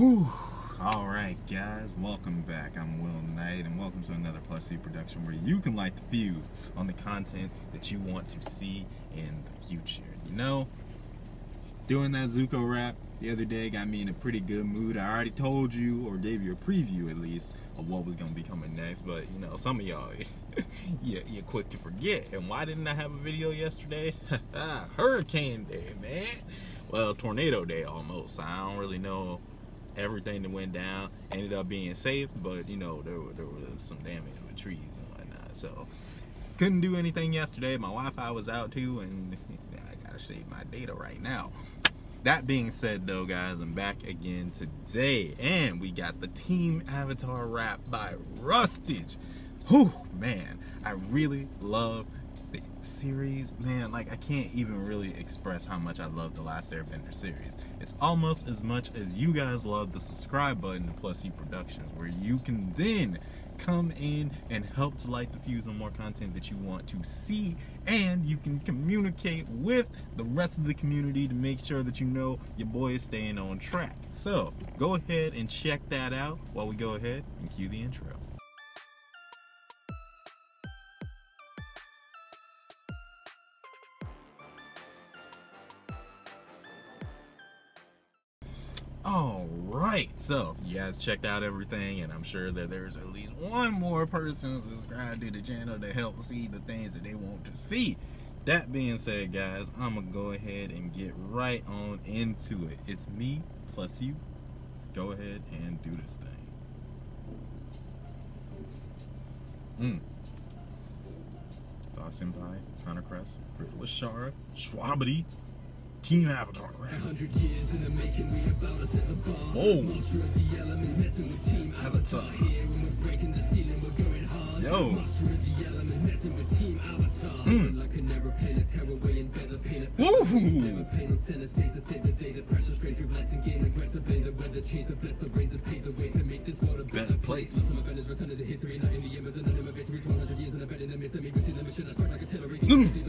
Whew. All right, guys, welcome back. I'm Will Knight, and welcome to another PlusU production where you can light the fuse on the content that you want to see in the future. You know, doing that Zuko rap the other day got me in a pretty good mood. I already told you, or gave you a preview at least, of what was going to be coming next, but you know, some of y'all, you, you're quick to forget. And why didn't I have a video yesterday? Hurricane Day, man. Well, Tornado Day almost. I don't really know everything that went down ended up being safe, but you know there were, there was some damage with trees and whatnot. So couldn't do anything yesterday. My Wi-Fi was out too, and I gotta save my data right now. That being said, though, guys, I'm back again today, and we got the Team Avatar rap by Rustage. Whew, man, I really love the series, man, like I can't even really express how much I love the Last Airbender series. It's almost as much as you guys love the subscribe button to PlusU Productions, where you can then come in and help to light the fuse on more content that you want to see and you can communicate with the rest of the community to make sure that you know your boy is staying on track. So go ahead and check that out while we go ahead and cue the intro. All right, so you guys checked out everything, and I'm sure that there's at least one more person subscribed to the channel to help see the things that they want to see. That being said, guys, I'm gonna go ahead and get right on into it. It's me plus you. Let's go ahead and do this thing. Mm. Dog Senpai, Connor Quest, Frivolous Shara, Shwabadi, Team Avatar. Whoa. Avatar. Yo. Mm. Woo. Better place. Mm.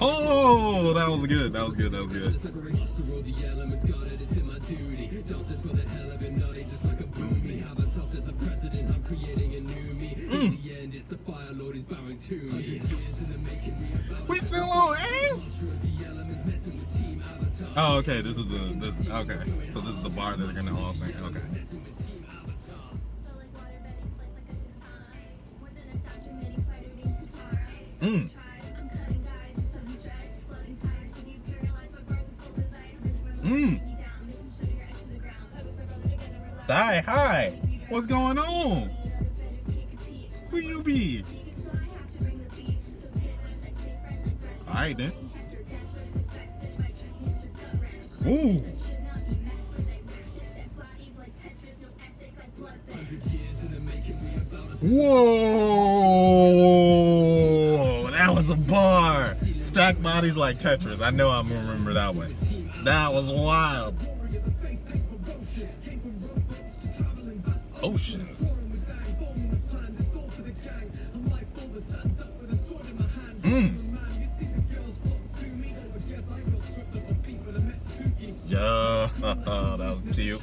Oh, that was good. That was good. That was good. Mm. We still on air? Oh, okay. This is the this. Okay, so this is the bar that they're gonna all sing. Okay. Mm. Mm. Die, hi. What's going on? Who you be? Alright then. Ooh. Whoa! That was a bar. Stack bodies like Tetris. I know I'm gonna remember that one. That was wild. Oceans. Mm. Yeah, that was cute.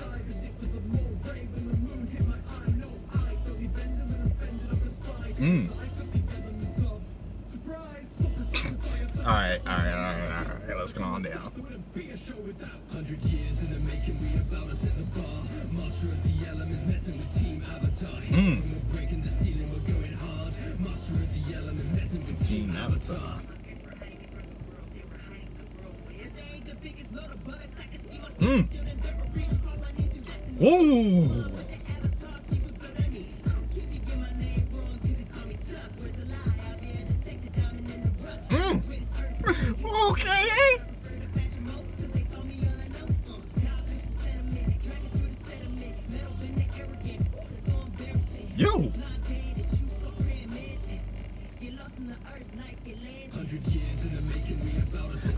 The elements, messing with Team Avatar. Mm. Whoa!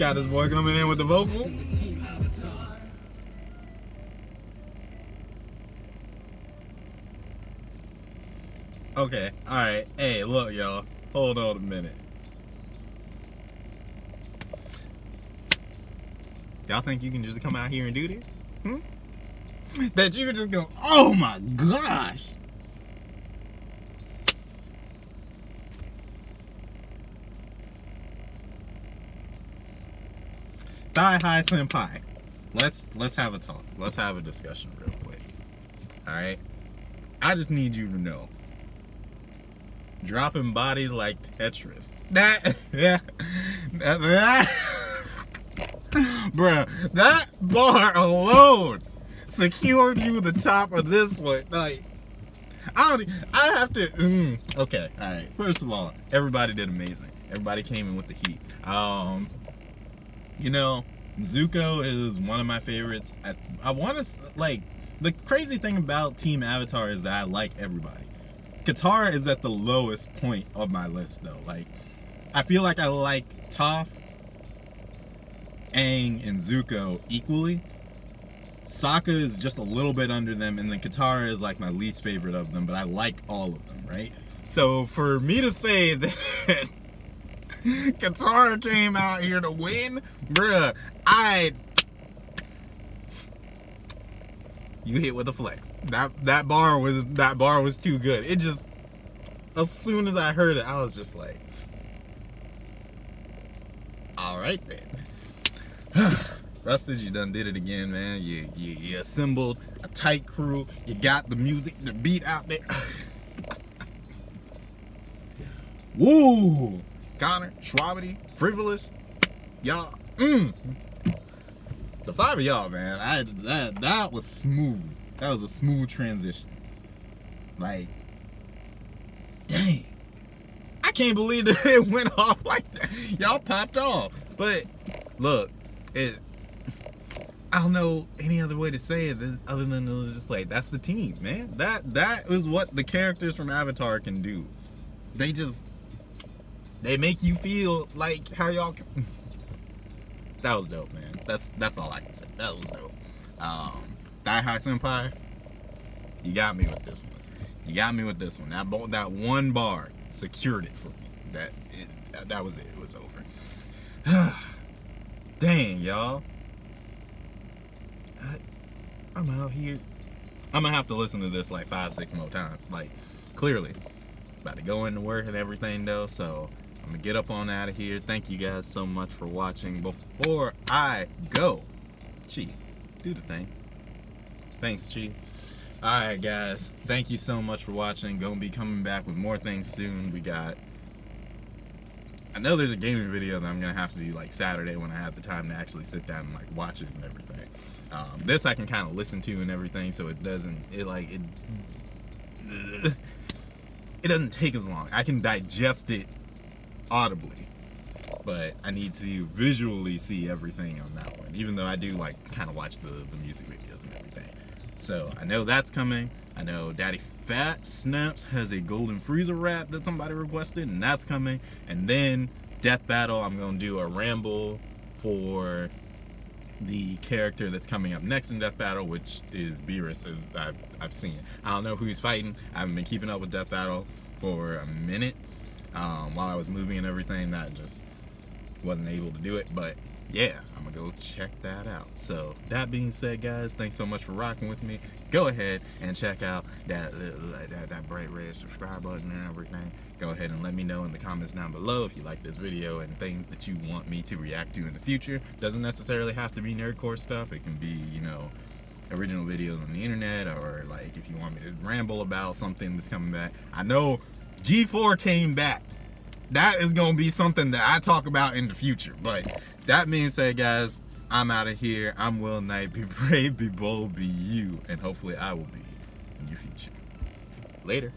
Got this boy coming in with the vocals. Okay, all right. Hey, look, y'all. Hold on a minute. Y'all think you can just come out here and do this? Hmm? That you could just go, oh my gosh! Thigh High Senpai. Let's let's have a talk. Let's have a discussion real quick. Alright? I just need you to know. Dropping bodies like Tetris. That yeah. That, that Bruh, that bar alone secured you the top of this one. Like, I don't. I have to. Mm, okay, all right. First of all, everybody did amazing. Everybody came in with the heat. Um, you know, Zuko is one of my favorites. I, I want to like the crazy thing about Team Avatar is that I like everybody. Katara is at the lowest point of my list though. Like, I feel like I like Toph Aang and Zuko equally. Sokka is just a little bit under them, and then Katara is like my least favorite of them, but I like all of them, right? So for me to say that Katara came out here to win, bruh, I you hit with a flex. That that bar was that bar was too good. It just as soon as I heard it, I was just like, all right then. Rustage, you done did it again, man. You, you, you assembled a tight crew. You got the music, the beat out there. Woo! Connor, Shwabadi, Frivolous, y'all. Mm. The five of y'all, man. I that that was smooth. That was a smooth transition. Like, dang. I can't believe that it went off like that. Y'all popped off. But look, it I don't know any other way to say it other than it was just like that's the team, man. That that is what the characters from Avatar can do. They just they make you feel like how y'all. Can... that was dope, man. That's that's all I can say. That was dope. Um, Die High Senpai, you got me with this one. You got me with this one. That that one bar secured it for me. That it, that was it. It was over. Dang, y'all. I, I'm out here. I'm gonna have to listen to this like five, six more times. Like, clearly, about to go into work and everything though. So I'm gonna get up on out of here. Thank you guys so much for watching. Before I go, Chi, do the thing. Thanks, Chi. Alright guys, thank you so much for watching. Gonna be coming back with more things soon. We got I know there's a gaming video that I'm gonna have to do like Saturday when I have the time to actually sit down and like watch it and everything. Um, this I can kind of listen to and everything, so it doesn't it like it it doesn't take as long. I can digest it audibly, but I need to visually see everything on that one. Even though I do like kind of watch the the music videos and everything. So I know that's coming. I know Daddy Fat Snaps has a Golden Frieza rap that somebody requested, and that's coming. And then Death Battle, I'm gonna do a ramble for the character that's coming up next in Death Battle, which is Beerus, as I've, I've seen. I don't know who he's fighting. I haven't been keeping up with Death Battle for a minute um, while I was moving and everything. That just wasn't able to do it, but yeah, I'm gonna go check that out. So that being said, guys, thanks so much for rocking with me. Go ahead and check out that that, that bright red subscribe button and everything. Go ahead and let me know in the comments down below if you like this video and things that you want me to react to in the future. Doesn't necessarily have to be nerdcore stuff. It can be, you know, original videos on the internet or like if you want me to ramble about something that's coming back. I know G4 came back. That is gonna be something that I talk about in the future. But that being said, guys, I'm out of here. I'm Will Knight. Be brave, be bold, be you, and hopefully I will be in your future. Later.